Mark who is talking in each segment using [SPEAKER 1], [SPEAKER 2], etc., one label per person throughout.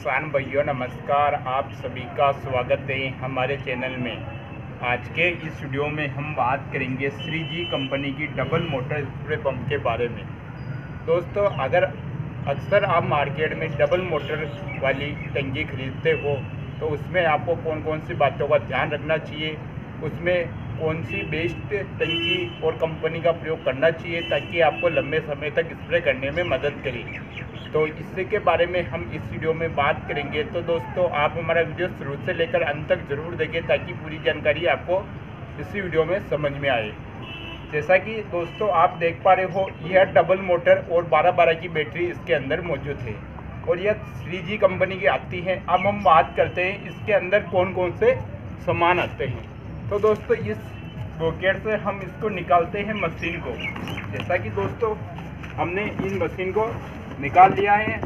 [SPEAKER 1] किसान भाइयों, नमस्कार। आप सभी का स्वागत है हमारे चैनल में। आज के इस वीडियो में हम बात करेंगे श्री जी कंपनी की डबल मोटर स्प्रे पंप के बारे में। दोस्तों, अगर अक्सर आप मार्केट में डबल मोटर वाली टंकी खरीदते हो तो उसमें आपको कौन कौन सी बातों का ध्यान रखना चाहिए? उसमें कौन सी बेस्ट टंकी और कंपनी का प्रयोग करना चाहिए ताकि आपको लंबे समय तक स्प्रे करने में मदद करे। तो इससे के बारे में हम इस वीडियो में बात करेंगे। तो दोस्तों, आप हमारा वीडियो शुरू से लेकर अंत तक ज़रूर देखें ताकि पूरी जानकारी आपको इसी वीडियो में समझ में आए। जैसा कि दोस्तों, आप देख पा रहे हो, यह डबल मोटर और 12 12 की बैटरी इसके अंदर मौजूद है और यह थ्री कंपनी की आती है। अब हम बात करते हैं इसके अंदर कौन कौन से सामान आते हैं। तो दोस्तों इस बॉकेट से हम इसको निकालते हैं मशीन को। जैसा कि दोस्तों हमने इन मशीन को निकाल लिया है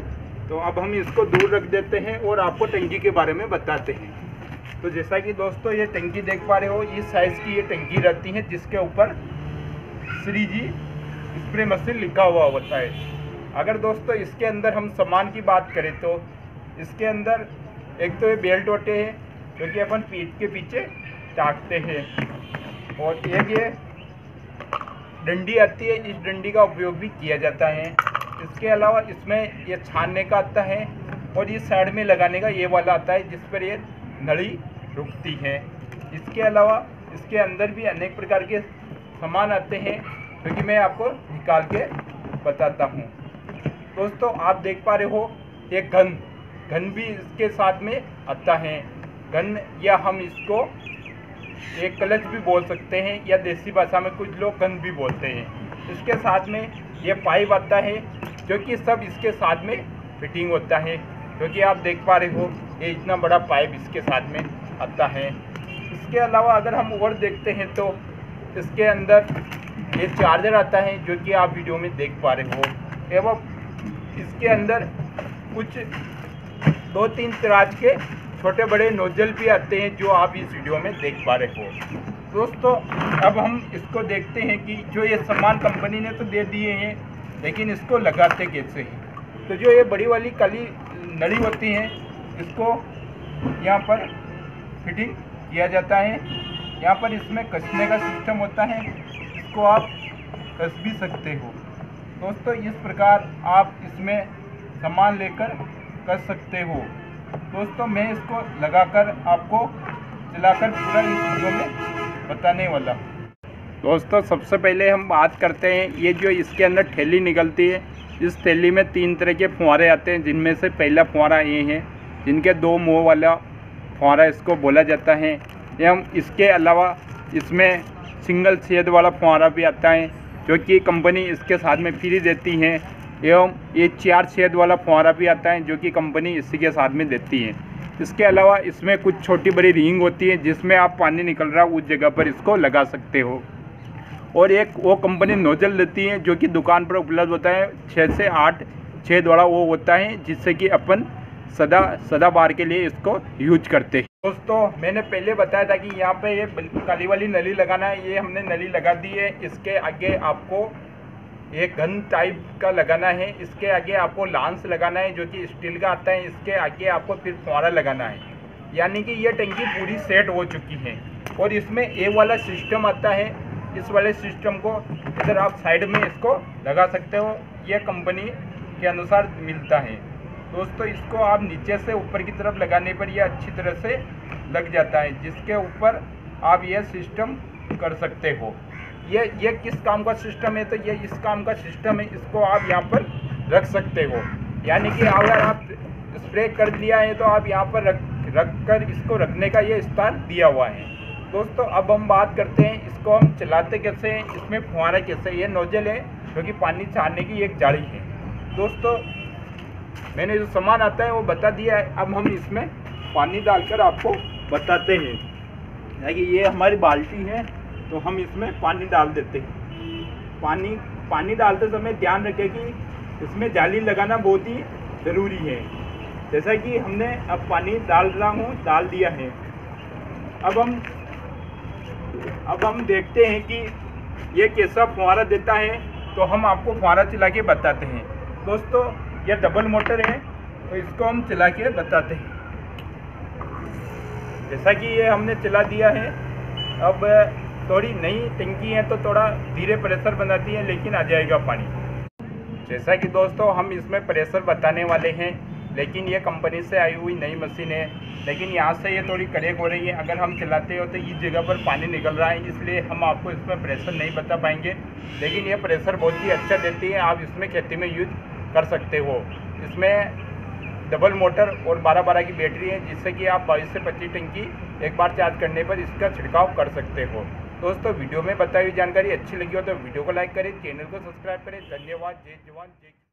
[SPEAKER 1] तो अब हम इसको दूर रख देते हैं और आपको टंकी के बारे में बताते हैं। तो जैसा कि दोस्तों ये टंकी देख पा रहे हो, इस साइज़ की ये टंकी रहती है, जिसके ऊपर श्री जी स्प्रे मशीन लिखा हुआ होता है। अगर दोस्तों इसके अंदर हम सामान की बात करें तो इसके अंदर एक तो ये बेल्ट होते हैं क्योंकि अपन पीठ के पीछे टाकते हैं। और एक ये डंडी आती है, इस डंडी का उपयोग भी किया जाता है। इसके अलावा इसमें ये छानने का आता है और ये साइड में लगाने का ये वाला आता है, जिस पर ये नली रुकती है। इसके अलावा इसके अंदर भी अनेक प्रकार के सामान आते हैं, जो कि मैं आपको निकाल के बताता हूँ। दोस्तों, आप देख पा रहे हो, एक गन। गन भी इसके साथ में आता है। गन या हम इसको एक क्लच भी बोल सकते हैं या देसी भाषा में कुछ लोग गन भी बोलते हैं। इसके साथ में ये पाइप आता है, जो कि सब इसके साथ में फिटिंग होता है। क्योंकि आप देख पा रहे हो, ये इतना बड़ा पाइप इसके साथ में आता है। इसके अलावा अगर हम और देखते हैं तो इसके अंदर ये चार्जर आता है, जो कि आप वीडियो में देख पा रहे हो। एवं इसके अंदर कुछ दो तीन तराज के छोटे बड़े नोजल भी आते हैं जो आप इस वीडियो में देख पा रहे हो। दोस्तों, अब हम इसको देखते हैं कि जो ये सामान कंपनी ने तो दे दिए हैं, लेकिन इसको लगाते कैसे हैं? तो जो ये बड़ी वाली काली नली होती है, इसको यहाँ पर फिटिंग किया जाता है। यहाँ पर इसमें कसने का सिस्टम होता है, इसको आप कस भी सकते हो। दोस्तों, इस प्रकार आप इसमें सामान लेकर कर सकते हो। दोस्तों, मैं इसको लगाकर आपको चलाकर पूरा इस वीडियो में बताने वाला दोस्तों, सबसे पहले हम बात करते हैं, ये जो इसके अंदर थैली निकलती है, इस थैली में तीन तरह के फुहारे आते हैं, जिनमें से पहला फुहारा ये है, जिनके दो मुँह वाला फुहारा इसको बोला जाता है, एवं इसके अलावा इसमें सिंगल छेद वाला फुहारा भी आता है, जो कि कंपनी इसके साथ में फ्री देती है एवं ये चार छेद वाला फुहारा भी आता है जो कि कंपनी इसी के साथ में देती है। इसके अलावा इसमें कुछ छोटी बड़ी रिंग होती है जिसमें आप पानी निकल रहा उस जगह पर इसको लगा सकते हो। और एक वो कंपनी नोजल देती है जो कि दुकान पर उपलब्ध होता है। छः से आठ छेद वाला वो होता है जिससे कि अपन सदा सदा बार के लिए इसको यूज़ करते हैं। दोस्तों, मैंने पहले बताया था कि यहाँ पे ये काली वाली नली लगाना है। ये हमने नली लगा दी है। इसके आगे आपको एक गन टाइप का लगाना है। इसके आगे आपको लांस लगाना है, जो कि स्टील का आता है। इसके आगे आपको फिर फुहारा लगाना है। यानी कि ये टंकी पूरी सेट हो चुकी है। और इसमें ए वाला सिस्टम आता है। इस वाले सिस्टम को इधर आप साइड में इसको लगा सकते हो। ये कंपनी के अनुसार मिलता है। दोस्तों, इसको आप नीचे से ऊपर की तरफ़ लगाने पर यह अच्छी तरह से लग जाता है, जिसके ऊपर आप यह सिस्टम कर सकते हो। ये ये किस काम का सिस्टम है? तो ये इस काम का सिस्टम है, इसको आप यहाँ पर रख सकते हो। यानी कि अगर आप स्प्रे कर दिया है तो आप यहाँ पर रख रख कर इसको रखने का ये स्थान दिया हुआ है। दोस्तों, अब हम बात करते हैं, इसको हम चलाते कैसे हैं, इसमें फुहारा कैसे ये नोजल है क्योंकि तो पानी छाड़ने की एक जाड़ी है। दोस्तों, मैंने जो सामान आता है, वो बता दिया है, अब हम इसमें पानी डालकर आपको बताते हैं। कि ये हमारी बाल्टी है तो हम इसमें पानी डाल देते हैं। पानी पानी डालते समय ध्यान रखें कि इसमें जाली लगाना बहुत ही ज़रूरी है। जैसा कि हमने अब पानी डाल रहा हूँ, डाल दिया है। अब हम अब हम देखते हैं कि ये कैसा फुहारा देता है तो हम आपको फुहारा चला के बताते हैं। दोस्तों यह डबल मोटर है तो इसको हम चला के बताते हैं। जैसा कि ये हमने चला दिया है, अब थोड़ी नई टंकी है तो थोड़ा धीरे प्रेशर बनाती है, लेकिन आ जाएगा पानी। जैसा कि दोस्तों, हम इसमें प्रेशर बताने वाले हैं, लेकिन ये कंपनी से आई हुई नई मशीन है। लेकिन यहाँ से ये थोड़ी करेक हो रही है। अगर हम चलाते हो तो इस जगह पर पानी निकल रहा है, इसलिए हम आपको इसमें प्रेशर नहीं बता पाएँगे। लेकिन ये प्रेशर बहुत ही अच्छा देती है। आप इसमें खेती में यूज़ कर सकते हो। इसमें डबल मोटर और 12 बारह की बैटरी है, जिससे कि आप 22 से 25 टंकी एक बार चार्ज करने पर इसका छिड़काव कर सकते हो। दोस्तों, वीडियो में बताई हुई जानकारी अच्छी लगी हो तो वीडियो को लाइक करें, चैनल को सब्सक्राइब करें। धन्यवाद। जय जवान, जय